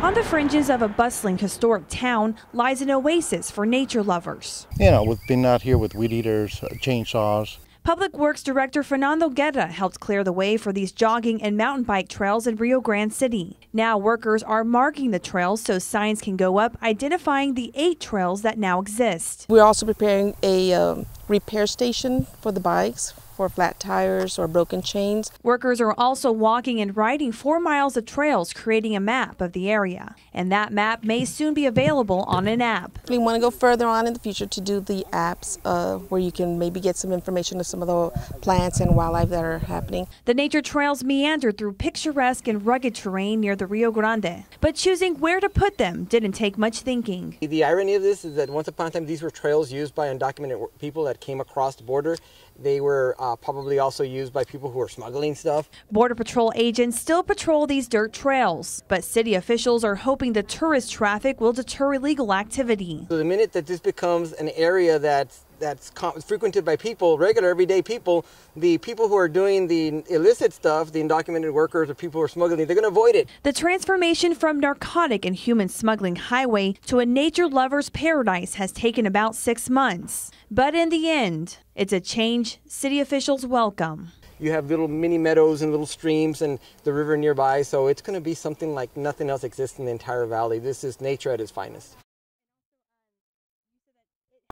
On the fringes of a bustling historic town lies an oasis for nature lovers. You know, we've been out here with weed eaters, uh, chainsaws, Public Works Director Fernando Guerra helped clear the way for these jogging and mountain bike trails in Rio Grande City. Now workers are marking the trails so signs can go up identifying the eight trails that now exist. We're also preparing a um, repair station for the bikes for flat tires or broken chains. Workers are also walking and riding four miles of trails, creating a map of the area. And that map may soon be available on an app. We want to go further on in the future to do the apps uh, where you can maybe get some information of some of the plants and wildlife that are happening. The nature trails meander through picturesque and rugged terrain near the Rio Grande. But choosing where to put them didn't take much thinking. The irony of this is that once upon a time, these were trails used by undocumented people that came across the border. They were uh, Uh, probably also used by people who are smuggling stuff. Border Patrol agents still patrol these dirt trails, but city officials are hoping the tourist traffic will deter illegal activity. So the minute that this becomes an area that's that's frequented by people, regular everyday people, the people who are doing the illicit stuff, the undocumented workers or people who are smuggling, they're going to avoid it. The transformation from narcotic and human smuggling highway to a nature lover's paradise has taken about six months. But in the end, it's a change city officials welcome. You have little mini meadows and little streams and the river nearby, so it's going to be something like nothing else exists in the entire valley. This is nature at its finest.